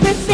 prepare.